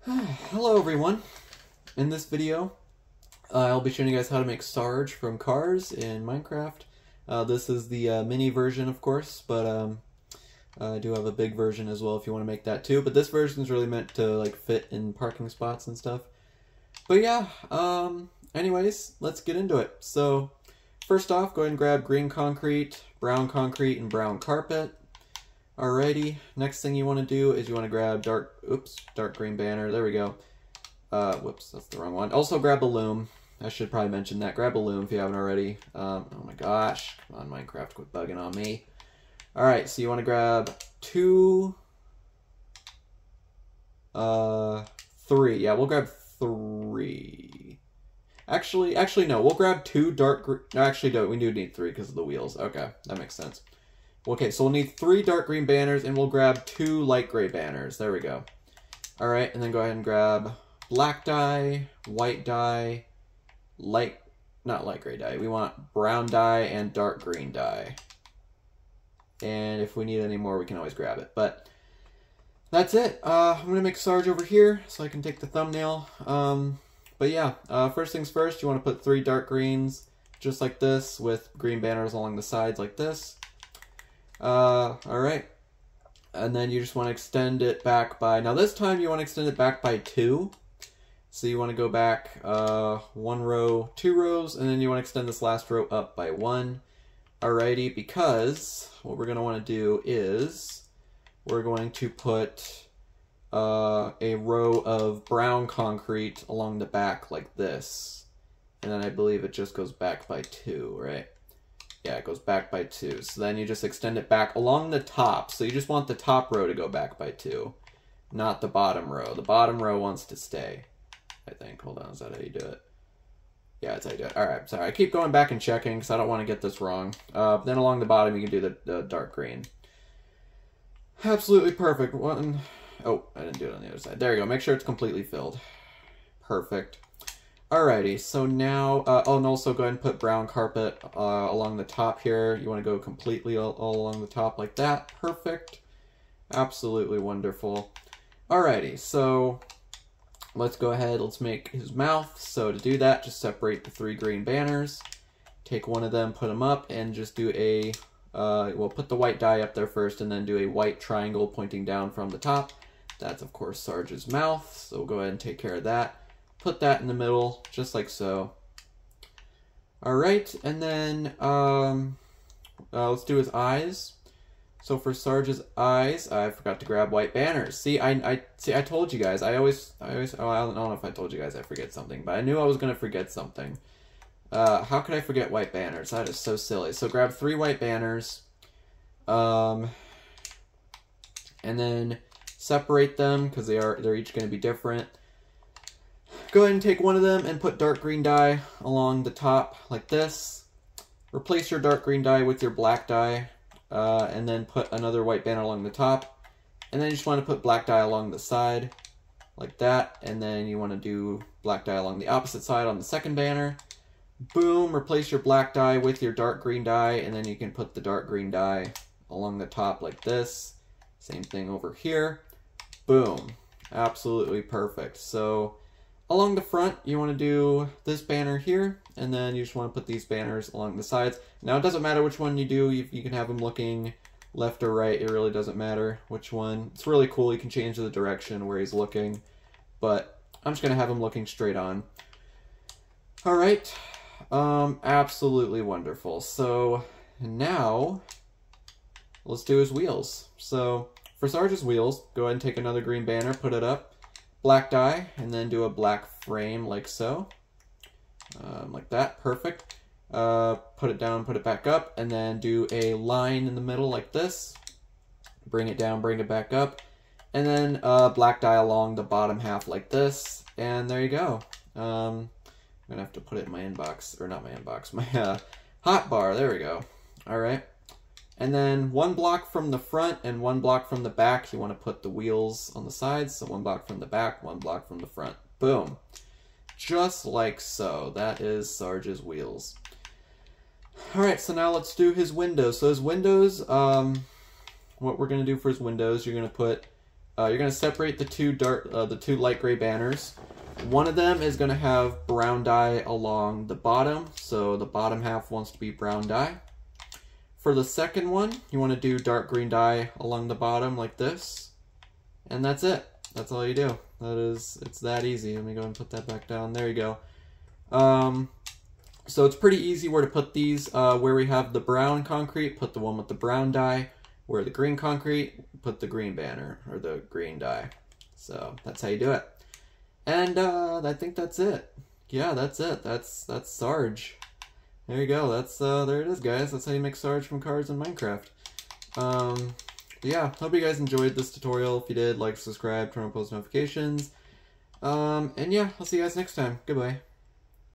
Hello everyone. In this video, uh, I'll be showing you guys how to make Sarge from Cars in Minecraft. Uh, this is the uh, mini version, of course, but um, I do have a big version as well if you want to make that too. But this version is really meant to like fit in parking spots and stuff. But yeah, um, anyways, let's get into it. So, first off, go ahead and grab green concrete, brown concrete, and brown carpet. Alrighty, next thing you want to do is you want to grab dark, oops, dark green banner. There we go. Uh, whoops, that's the wrong one. Also grab a loom. I should probably mention that. Grab a loom if you haven't already. Um, oh my gosh, come on Minecraft, quit bugging on me. Alright, so you want to grab two, uh, three. Yeah, we'll grab three. Actually, actually no, we'll grab two dark green. No, actually, no, we do need three because of the wheels. Okay, that makes sense. Okay, so we'll need three dark green banners, and we'll grab two light gray banners. There we go. All right, and then go ahead and grab black dye, white dye, light, not light gray dye. We want brown dye and dark green dye. And if we need any more, we can always grab it. But that's it. Uh, I'm going to make Sarge over here so I can take the thumbnail. Um, but yeah, uh, first things first, you want to put three dark greens just like this with green banners along the sides like this. Uh, all right. And then you just want to extend it back by, now this time you want to extend it back by two. So you want to go back uh, one row, two rows, and then you want to extend this last row up by one. Alrighty, because what we're going to want to do is we're going to put uh, a row of brown concrete along the back like this. And then I believe it just goes back by two, right? Yeah, it goes back by two. So then you just extend it back along the top. So you just want the top row to go back by two, not the bottom row. The bottom row wants to stay, I think. Hold on, is that how you do it? Yeah, that's how you do it. All right, sorry. I keep going back and checking because I don't want to get this wrong. Uh, then along the bottom, you can do the, the dark green. Absolutely perfect. One. Oh, I didn't do it on the other side. There you go. Make sure it's completely filled. Perfect. Alrighty, so now, uh, oh, and also go ahead and put brown carpet uh, along the top here. You want to go completely all, all, along the top like that. Perfect. Absolutely wonderful. Alrighty, so let's go ahead, let's make his mouth. So to do that, just separate the three green banners. Take one of them, put them up, and just do a, uh, we'll put the white dye up there first, and then do a white triangle pointing down from the top. That's, of course, Sarge's mouth, so we'll go ahead and take care of that put that in the middle, just like so. Alright, and then um, uh, let's do his eyes. So for Sarge's eyes, I forgot to grab white banners. See, I, I see. I told you guys. I always, I always. Oh, I don't know if I told you guys I forget something, but I knew I was gonna forget something. Uh, how could I forget white banners? That is so silly. So grab three white banners, um, and then separate them because they are they're each going to be different. Go ahead and take one of them and put dark green dye along the top like this. Replace your dark green dye with your black dye, uh, and then put another white banner along the top. And then you just want to put black dye along the side, like that. And then you want to do black dye along the opposite side on the second banner. Boom, replace your black dye with your dark green dye, and then you can put the dark green dye along the top like this. Same thing over here. Boom. Absolutely perfect. So Along the front, you want to do this banner here, and then you just want to put these banners along the sides. Now, it doesn't matter which one you do. You, you can have them looking left or right. It really doesn't matter which one. It's really cool. You can change the direction where he's looking, but I'm just going to have him looking straight on. All right. Um, absolutely wonderful. So now let's do his wheels. So for Sarge's wheels, go ahead and take another green banner, put it up black dye and then do a black frame like so. Um, like that, perfect. Uh, put it down, put it back up, and then do a line in the middle like this. Bring it down, bring it back up. And then uh, black dye along the bottom half like this. And there you go. Um, I'm going to have to put it in my inbox, or not my inbox, my uh, hot bar. There we go. All right. And then one block from the front and one block from the back, you want to put the wheels on the sides. So one block from the back, one block from the front. Boom. Just like so. That is Sarge's wheels. Alright, so now let's do his windows. So his windows, um, what we're going to do for his windows, you're going to put uh, you're going to separate the two dark, uh, the two light gray banners. One of them is going to have brown dye along the bottom, so the bottom half wants to be brown dye. For the second one, you want to do dark green dye along the bottom like this. And that's it. That's all you do. That is, it's that easy. Let me go and put that back down. There you go. Um, so it's pretty easy where to put these. Uh, where we have the brown concrete, put the one with the brown dye. Where the green concrete, put the green banner or the green dye. So that's how you do it. And uh, I think that's it. Yeah, that's it. That's that's Sarge. There you go. That's uh, there it is, guys. That's how you make Sarge from cars in Minecraft. Um, yeah, hope you guys enjoyed this tutorial. If you did, like, subscribe, turn on post notifications. Um, and yeah, I'll see you guys next time. Goodbye.